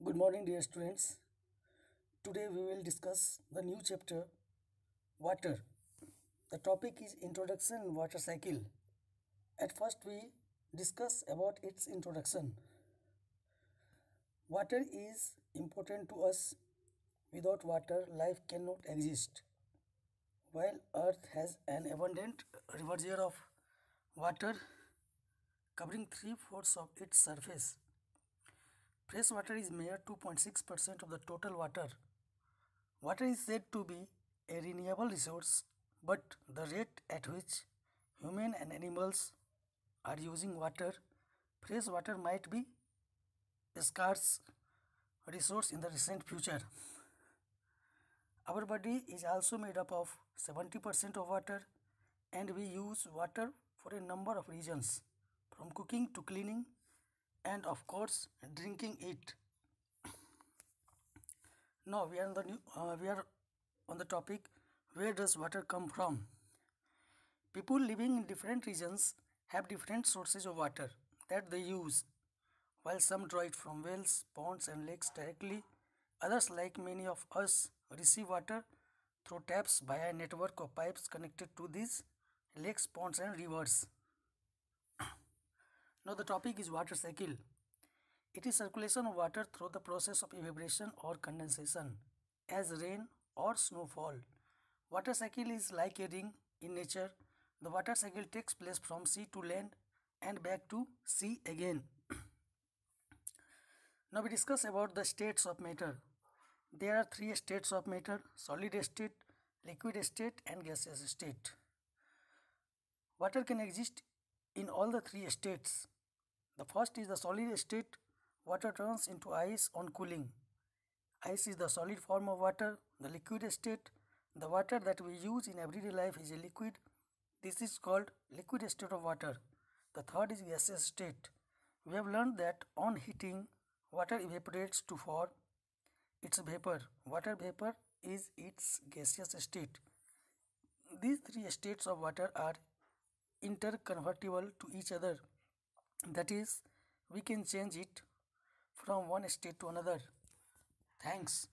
Good morning, dear students. Today we will discuss the new chapter Water. The topic is Introduction Water Cycle. At first, we discuss about its introduction. Water is important to us. Without water, life cannot exist. While Earth has an abundant reservoir of water covering three fourths of its surface, Fresh water is mere 2.6% of the total water. Water is said to be a renewable resource, but the rate at which human and animals are using water, fresh water might be a scarce resource in the recent future. Our body is also made up of 70% of water and we use water for a number of reasons from cooking to cleaning and of course drinking it. Now we are on the new uh, we are on the topic where does water come from? People living in different regions have different sources of water that they use. While some draw it from wells ponds and lakes directly others like many of us receive water through taps via a network of pipes connected to these lakes ponds and rivers now the topic is water cycle. It is circulation of water through the process of evaporation or condensation as rain or snowfall. Water cycle is like a ring in nature. The water cycle takes place from sea to land and back to sea again. now we discuss about the states of matter. There are three states of matter, solid state, liquid state and gaseous state. Water can exist in all the three states. The first is the solid state. Water turns into ice on cooling. Ice is the solid form of water. The liquid state. The water that we use in everyday life is a liquid. This is called liquid state of water. The third is gaseous state. We have learned that on heating, water evaporates to form its vapor. Water vapor is its gaseous state. These three states of water are interconvertible to each other that is we can change it from one state to another. Thanks